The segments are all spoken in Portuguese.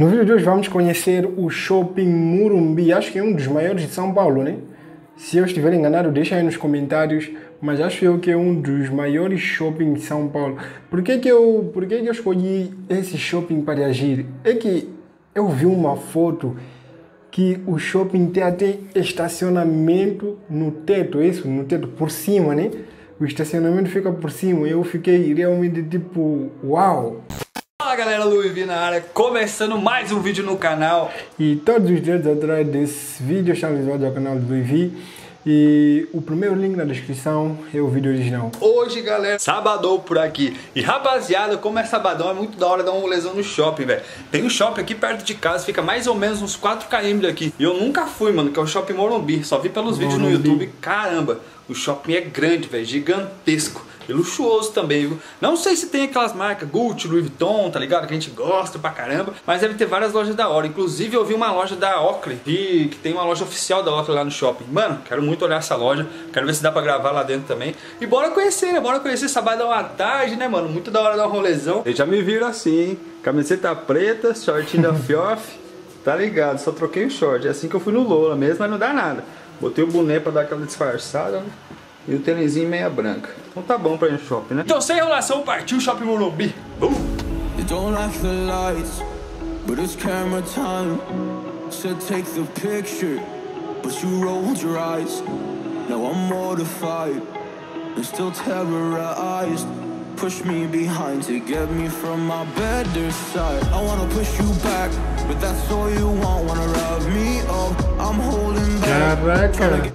No vídeo de hoje vamos conhecer o Shopping Murumbi, acho que é um dos maiores de São Paulo, né? Se eu estiver enganado, deixa aí nos comentários, mas acho eu que é um dos maiores shoppings de São Paulo. Por que, que, eu, por que, que eu escolhi esse shopping para agir? É que eu vi uma foto que o shopping tem até estacionamento no teto, isso, no teto, por cima, né? O estacionamento fica por cima. Eu fiquei realmente tipo, uau! Galera, Luiz na área, começando mais um vídeo no canal. E todos os dias atrás desse vídeo estão visualizados ao canal do Luiz e o primeiro link na descrição é o vídeo original. Hoje, galera, sabadão por aqui. E rapaziada, como é sabadão, é muito da hora dar um rolezão no shopping, velho. Tem um shopping aqui perto de casa, fica mais ou menos uns 4km daqui. E eu nunca fui, mano, que é o Shopping Morumbi. Só vi pelos Morumbi. vídeos no YouTube. Caramba, o shopping é grande, velho, gigantesco luxuoso também, viu? Não sei se tem aquelas marcas Gucci, Louis Vuitton, tá ligado? Que a gente gosta pra caramba, mas deve ter várias lojas da hora. Inclusive eu vi uma loja da Oakley, vi que tem uma loja oficial da Oakley lá no shopping. Mano, quero muito olhar essa loja, quero ver se dá pra gravar lá dentro também. E bora conhecer, né? Bora conhecer sabadão à tarde, né, mano? Muito da hora dar um rolezão. Eles já me viram assim, hein? Camiseta preta, shortinho da Fioff, tá ligado? Só troquei o short, é assim que eu fui no Lola mesmo, mas não dá nada. Botei o boné pra dar aquela disfarçada, né? E o tênisinho meia branca. Então tá bom pra ir no shopping, né? Então sem enrolação, partiu o Shopping Morumbi. Uh! You don't like the lights, but it's camera time. Said take the picture, but you rolled your eyes. Now I'm mortified and still terrorized. Push me behind to get me from my better side. I wanna push you back, but that's all you want. Wanna rub me up, I'm holding back.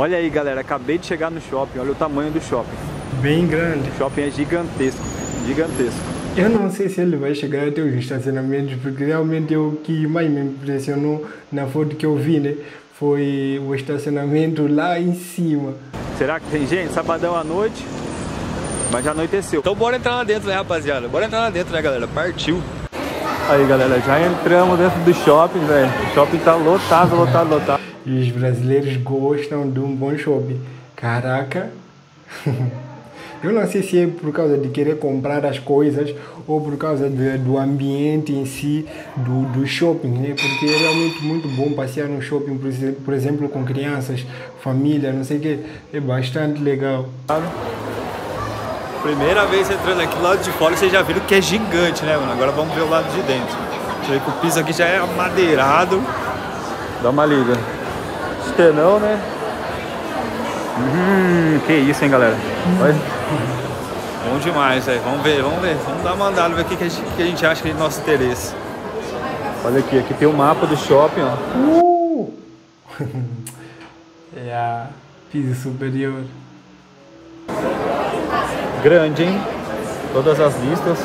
Olha aí, galera, acabei de chegar no shopping. Olha o tamanho do shopping. Bem grande. O shopping é gigantesco, gigantesco. Eu não sei se ele vai chegar até os estacionamentos, porque realmente o que mais me impressionou na foto que eu vi, né? Foi o estacionamento lá em cima. Será que tem gente? Sabadão à noite, mas já anoiteceu. Então bora entrar lá dentro, né, rapaziada? Bora entrar lá dentro, né, galera? Partiu. Aí, galera, já entramos dentro do shopping, velho. O shopping tá lotado, lotado, lotado. E os brasileiros gostam de um bom shopping. Caraca! Eu não sei se é por causa de querer comprar as coisas ou por causa de, do ambiente em si do, do shopping, né? Porque é realmente muito bom passear no shopping, por exemplo, por exemplo com crianças, família, não sei o que. É bastante legal. Primeira vez entrando aqui do lado de fora, vocês já viram que é gigante, né, mano? Agora vamos ver o lado de dentro. Você vê que o piso aqui já é amadeirado. Dá uma liga não, né? Hum, que isso, hein, galera? Olha. Bom demais, velho. Vamos ver, vamos ver. Vamos dar uma andada, ver o que, que, a gente, que a gente acha que é de nosso interesse. Olha aqui, aqui tem o um mapa do shopping, ó. Uh! é a piso superior. Grande, hein? Todas as listas.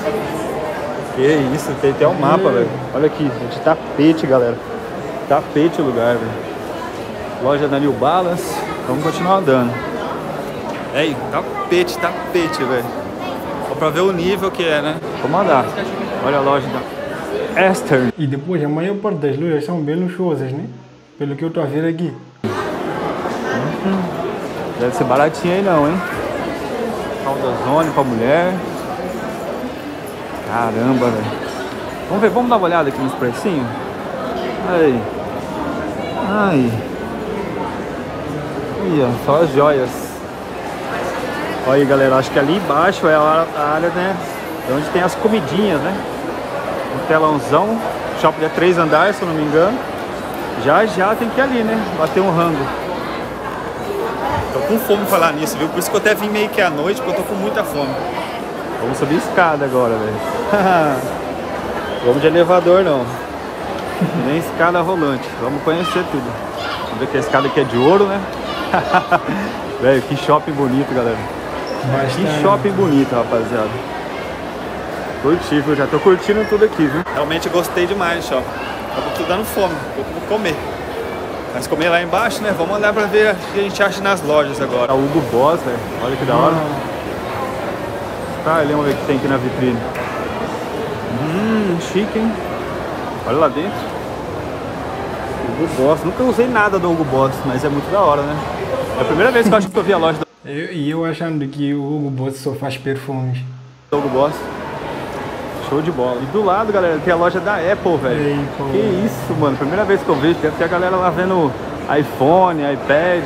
Que isso, tem até um mapa, velho. Olha aqui, de tapete, galera. Tapete o lugar, velho. Loja da New Balance. Vamos continuar andando. É, tapete, tapete, velho. Só pra ver o nível que é, né? Vamos andar. Olha a loja da Esther. E depois, a maior parte das lojas são bem luxuosas, né? Pelo que eu tô a ver aqui. Uhum. Deve ser baratinho aí não, hein? Calda pra mulher. Caramba, velho. Vamos ver, vamos dar uma olhada aqui nos precinhos? Aí. Ai. Aí, só as joias. Olha aí, galera, acho que ali embaixo é a área, né, onde tem as comidinhas, né? Um telãozão, shopping de três andares, se eu não me engano. Já, já tem que ir ali, né? Bater um rango. Tô com fome falar nisso, viu? Por isso que eu até vim meio que à noite, porque eu tô com muita fome. Vamos subir escada agora, velho. Vamos de elevador, não. Nem escada rolante. Vamos conhecer tudo. Vamos ver que a escada aqui é de ouro, né? Velho, que shopping bonito, galera. Que shopping bonito, rapaziada. Curti, viu? Já tô curtindo tudo aqui, viu? Realmente gostei demais do shopping. Tava tudo dando fome, vou comer. Mas comer lá embaixo, né? Vamos olhar pra ver o que a gente acha nas lojas agora. A Hugo Boss, velho. Olha que da hora. Tá, vamos ver o que tem aqui na vitrine. Hum, chique, hein? Olha lá dentro. Hugo Boss. Nunca usei nada do Hugo Boss, mas é muito da hora, né? É a primeira vez que eu acho que eu vi a loja do... E eu, eu, achando que o Hugo Boss só faz perfumes. Hugo Boss. Show de bola. E do lado, galera, tem a loja da Apple, velho. Que isso, mano. Primeira vez que eu vejo, deve ter a galera lá vendo iPhone, iPad.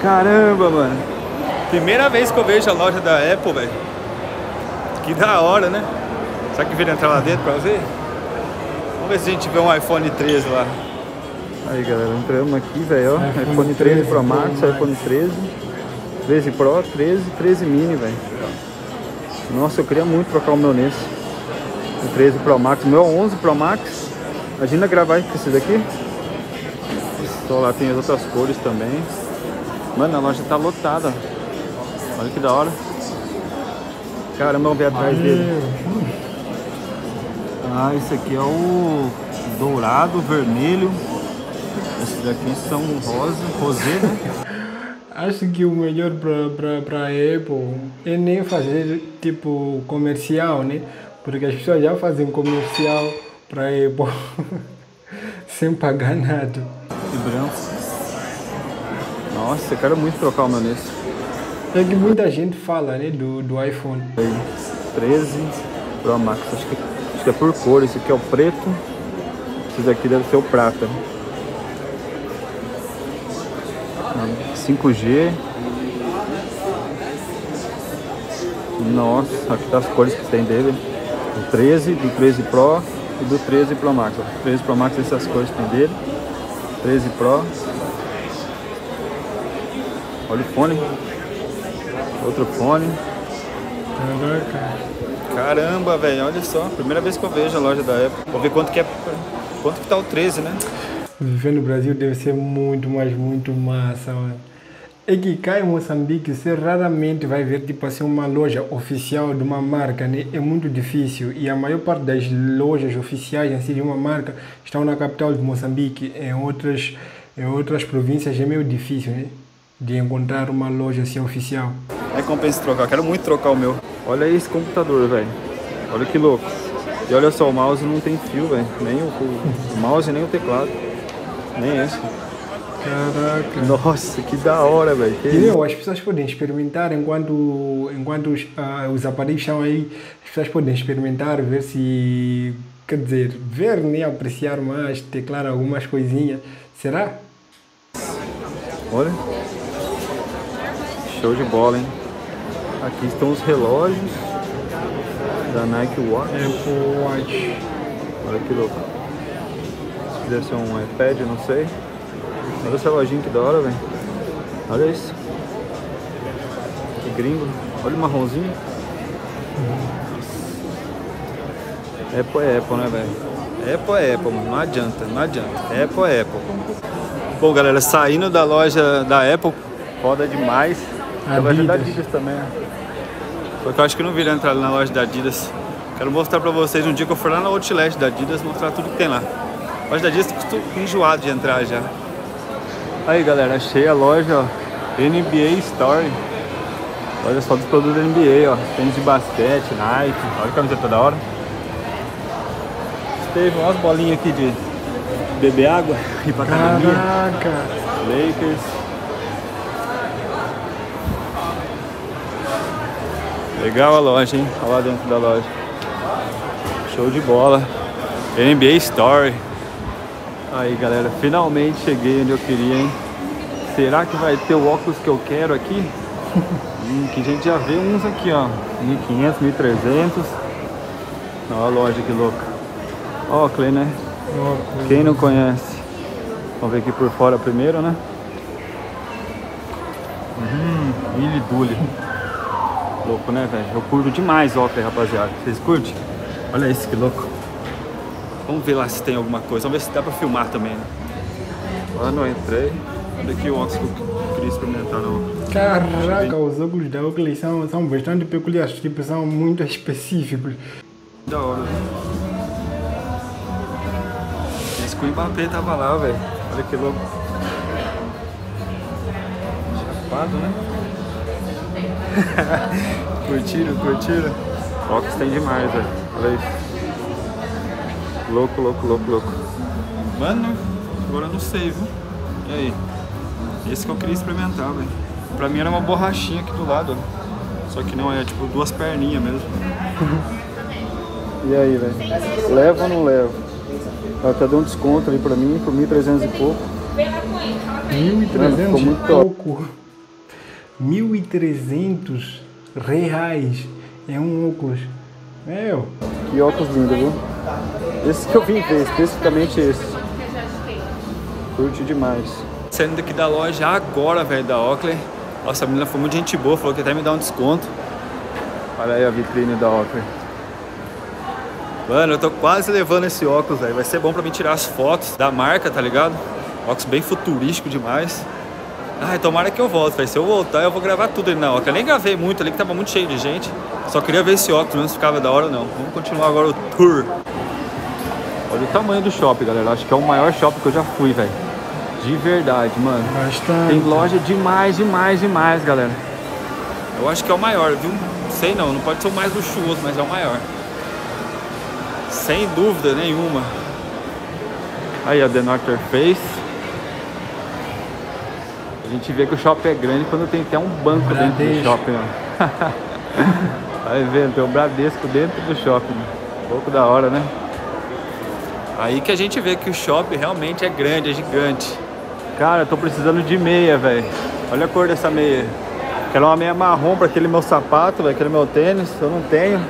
Caramba, mano. Primeira vez que eu vejo a loja da Apple, velho. Que da hora, né? Será que vira entrar lá dentro pra ver? Vamos ver se a gente vê um iPhone 13 lá. Aí, galera, entramos aqui, velho, ó. iPhone, iPhone 13 Pro Max, iPhone 13. 13 Pro, 13, 13 mini, velho. Nossa, eu queria muito trocar o meu nesse. O 13 Pro Max. O meu 11 Pro Max. Imagina gravar com esse daqui. Só lá tem as outras cores também. Mano, a loja tá lotada. Olha que da hora. Caramba, vamos ver atrás dele. Ah, esse aqui é o dourado, vermelho. Esses daqui são rosa, rosé, né? Acho que o melhor para a Apple é nem fazer tipo comercial, né? Porque as pessoas já fazem comercial para a Apple sem pagar nada. E branco. Nossa, eu quero muito trocar o meu nesse. É que muita gente fala, né, do, do iPhone. 13 Pro Max, acho que, acho que é por cor. Esse aqui é o preto, esse daqui deve ser o prata. 5G. Nossa, aqui tá as cores que tem dele. Do 13, do 13 Pro e do 13 Pro Max. O 13 Pro Max, essas cores que tem dele. 13 Pro. Olha o fone. Outro fone. Caramba, velho, olha só. Primeira vez que eu vejo a loja da Apple. Vou ver quanto que é. Quanto que tá o 13, né? Viver no Brasil deve ser muito, mas muito massa, mano. É que cá em Moçambique você raramente vai ver tipo assim uma loja oficial de uma marca, né? É muito difícil e a maior parte das lojas oficiais assim, de uma marca estão na capital de Moçambique. Em outras, em outras províncias é meio difícil, né? De encontrar uma loja assim oficial. É compensa trocar, quero muito trocar o meu. Olha esse computador, velho. Olha que louco. E olha só, o mouse não tem fio, velho. Nem o, o mouse nem o teclado. Nem esse. Caraca. Nossa, que da hora, velho. Entendeu? As pessoas podem experimentar enquanto, enquanto os, uh, os aparelhos estão aí. As pessoas podem experimentar, ver se. Quer dizer, ver, né? Apreciar mais, teclar algumas coisinhas. Será? Olha. Show de bola, hein? Aqui estão os relógios da Nike Watch. Apple Watch. Olha que louco. Deve ser um iPad, não sei. Olha essa lojinha que da hora, velho. Olha isso. Que gringo. Olha o marronzinho. Apple é Apple, né, velho? Apple é Apple, mano. Não adianta, não adianta. Apple é Apple. Bom, galera, saindo da loja da Apple, roda demais. A loja da Adidas também, né? Só que eu acho que não viram entrar na loja da Adidas. Quero mostrar pra vocês um dia que eu for lá na Outlet da Adidas, mostrar tudo que tem lá. Loja da Adidas tô enjoado de entrar já. Aí galera, achei a loja ó, NBA Store. Olha só dos produtos da NBA, ó. Tênis de basquete, Nike. Olha a camiseta da hora. Teve umas bolinhas aqui de beber água e pra academia. Caraca! Lakers. Legal a loja, hein? Olha lá dentro da loja. Show de bola. NBA Store. Aí galera, finalmente cheguei onde eu queria, hein? Será que vai ter o óculos que eu quero aqui? hum, que a gente já vê uns aqui, ó. 1500, 1300. Olha a loja que louca. Oakley, né? Óculos. Quem não conhece? Vamos ver aqui por fora primeiro, né? Hum, Willy Dully. Louco, né, velho? Eu curto demais Oakley, rapaziada. Vocês curtem? Olha isso, que louco. Vamos ver lá se tem alguma coisa. Vamos ver se dá pra filmar também, né? Lá não entrei. Olha aqui o óculos que eu queria experimentar, não. Caraca, os óculos da Oakley são, são bastante peculiares, tipo, são muito específicos. Da hora. Esse que o Mbappé tava lá, velho. Olha que louco. Chapado, né? curtiram, curtiram. Óculos tem demais, velho. Olha isso. Louco, louco, louco, louco. Mano, agora eu não sei, viu? E aí? Esse que eu queria experimentar, velho. Pra mim era uma borrachinha aqui do lado, ó. Só que não, é tipo duas perninhas mesmo. E aí, velho? Levo ou não levo? Ela até deu um desconto ali pra mim, por 1.300 e pouco. 1.300 muito pouco. 1.300 reais é um óculos. Meu, Que óculos lindo, viu? Esse que eu vim ver, especificamente esse. Curti demais. Saindo daqui da loja agora, velho, da Oakley. Nossa, a menina foi muito gente boa, falou que até me dá um desconto. Olha aí a vitrine da Oakley. Mano, eu tô quase levando esse óculos, velho. Vai ser bom pra mim tirar as fotos da marca, tá ligado? Óculos bem futurístico demais. Ai, tomara que eu volte, velho. Se eu voltar, eu vou gravar tudo ali na Oakley. Eu nem gravei muito ali, que tava muito cheio de gente. Só queria ver esse óculos, se ficava da hora ou não. Vamos continuar agora o tour. Olha o tamanho do shopping, galera. Acho que é o maior shopping que eu já fui, velho. De verdade, mano. bastante. Tem loja demais, demais, demais, galera. Eu acho que é o maior, viu? Sei não, não pode ser o mais luxuoso, mas é o maior. Sem dúvida nenhuma. Aí a The North Face. A gente vê que o shopping é grande quando tem até um banco dentro do Bradesco. shopping, ó. Aí vendo, tem um Bradesco dentro do shopping. Um pouco da hora, né? Aí que a gente vê que o shopping realmente é grande, é gigante. Cara, eu tô precisando de meia, velho. Olha a cor dessa meia. Quero uma meia marrom pra aquele meu sapato, velho. Aquele meu tênis, eu não tenho.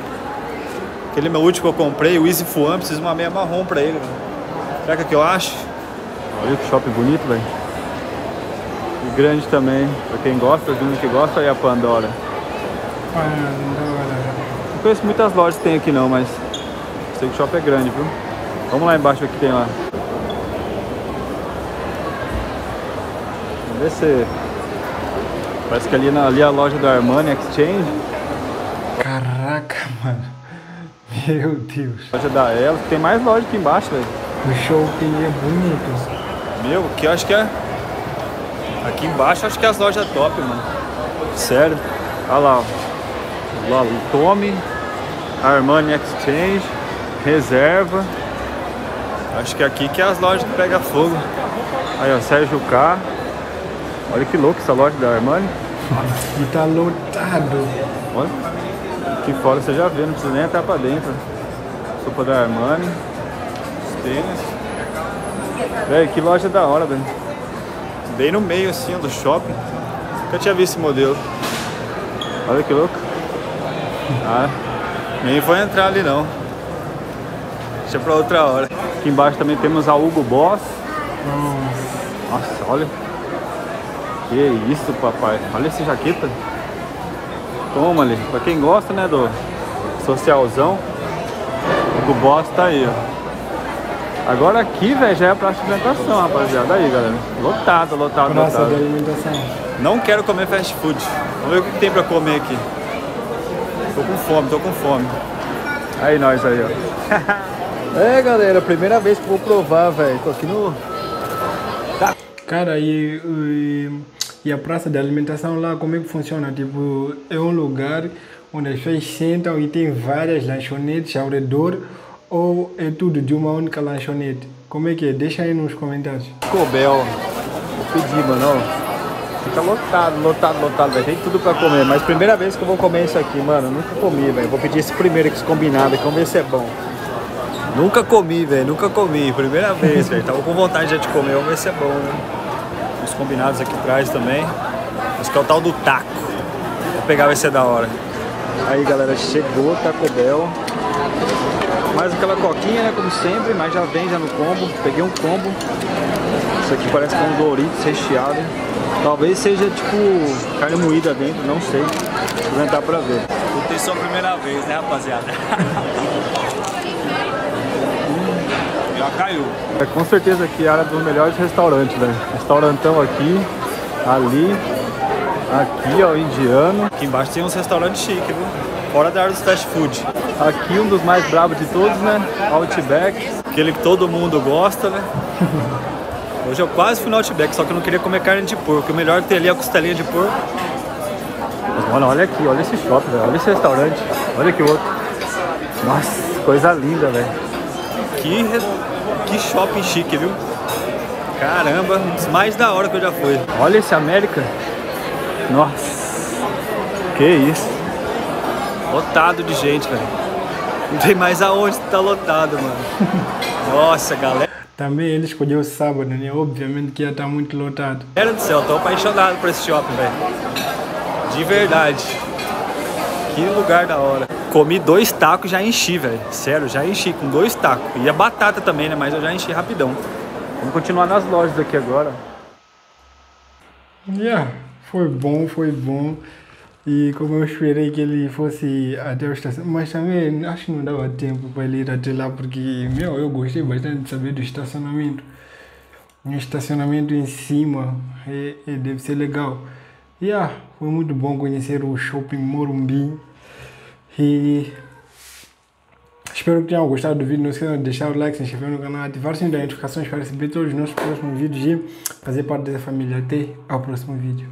Aquele meu último que eu comprei, o Easy Fuan, preciso de uma meia marrom pra ele. velho. Será que é o que eu acho? Olha que shopping bonito, velho. E grande também. Pra quem gosta, os meninos que gostam, aí a Pandora. Pandora. Não conheço muitas lojas que tem aqui não, mas sei que o shopping é grande, viu? Vamos lá embaixo ver o que tem lá. Vamos ver se... Parece que ali, na, ali é a loja do Armani Exchange. Caraca, mano. Meu Deus. Loja da Ela. Tem mais loja aqui embaixo, velho. O shopping é bonito. Meu, que eu acho que é. Aqui embaixo acho que é as lojas top, mano. Sério. Olha lá, ó. Lá, Tommy, Armani Exchange, Reserva. Acho que aqui que é as lojas que pega fogo. Aí, ó, Sérgio K. Olha que louco essa loja da Armani. E tá lotado. Olha. Aqui fora você já vê, não precisa nem entrar pra dentro. Sopa da Armani. Os tênis. Véi, que loja da hora, velho. Bem no meio assim do shopping. Nunca tinha visto esse modelo. Olha que louco. Ah, nem vou entrar ali não. Deixa pra outra hora. Aqui embaixo também temos a Hugo Boss. Nossa, olha. Que isso, papai. Olha essa jaqueta. Toma ali. Pra quem gosta, né, do socialzão. Hugo Boss tá aí, ó. Agora aqui, velho, já é a praça de alimentação, rapaziada. Aí, galera. Lotado, lotado, Praça de lotado. alimentação. Não quero comer fast food. Vamos ver o que tem pra comer aqui. Tô com fome, tô com fome. Aí nós aí, ó. é, galera, primeira vez que vou provar, velho. Tô aqui no... Cara, e, e, e a praça de alimentação lá, como é que funciona? Tipo, é um lugar onde as pessoas sentam e tem várias lanchonetes ao redor ou é tudo de uma única lanchonete? Como é que é? Deixa aí nos comentários. Cobel. Vou pedir, mano. Fica lotado, lotado, lotado, velho. Tem tudo pra comer. Mas primeira vez que eu vou comer isso aqui, mano. Nunca comi, velho. Vou pedir esse primeiro aqui, combinado. Vamos ver se é bom. Nunca comi, velho, nunca comi. Primeira vez, velho. Tava com vontade já de comer, vamos ver se é bom, né? Os combinados aqui atrás também. Esse que é o tal do taco. Vou pegar, vai ser da hora. Aí, galera, chegou Taco Bell. Mais aquela coquinha, né? Como sempre, mas já vem já no combo. Peguei um combo. Isso aqui parece que é um Doritos recheado. Talvez seja tipo carne moída dentro, não sei. Vou tentar pra ver. Vou ter só a primeira vez, né, rapaziada? Já caiu. É, com certeza aqui é a área dos melhores restaurantes, velho. Restaurantão aqui, ali, aqui, ó, indiano. Aqui embaixo tem uns restaurantes chiques, viu? Fora da área dos fast food. Aqui um dos mais bravos de todos, né? Outback. Aquele que todo mundo gosta, né? Hoje eu quase fui no Outback, só que eu não queria comer carne de porco. O melhor que tem ali é a costelinha de porco. Mas, mano, olha aqui, olha esse shopping, velho. Olha esse restaurante. Olha que outro. Nossa, coisa linda, velho. Que, re- que shopping chique, viu? Caramba, um dos mais da hora que eu já fui. Olha esse América. Nossa. Que isso. Lotado de gente, velho. Não tem mais aonde tá lotado, mano. Nossa, galera. Também ele escolheu sábado, né? Obviamente que ia estar muito lotado. Galera do céu, tô apaixonado por esse shopping, velho. De verdade. Que lugar da hora. Comi dois tacos já enchi, velho. Sério, já enchi com dois tacos. E a batata também, né? Mas eu já enchi rapidão. Vamos continuar nas lojas aqui agora. Yeah, foi bom, foi bom. E como eu esperei que ele fosse até o estacionamento, mas também acho que não dava tempo para ele ir até lá, porque, meu, eu gostei bastante de saber do estacionamento. Um estacionamento em cima é, é, deve ser legal. Yeah, foi muito bom conhecer o Shopping Morumbi. E espero que tenham gostado do vídeo. Não esqueçam de deixar o like, se inscrever no canal, ativar o sininho das notificações para receber todos os nossos próximos vídeos e fazer parte dessa família. Até ao próximo vídeo.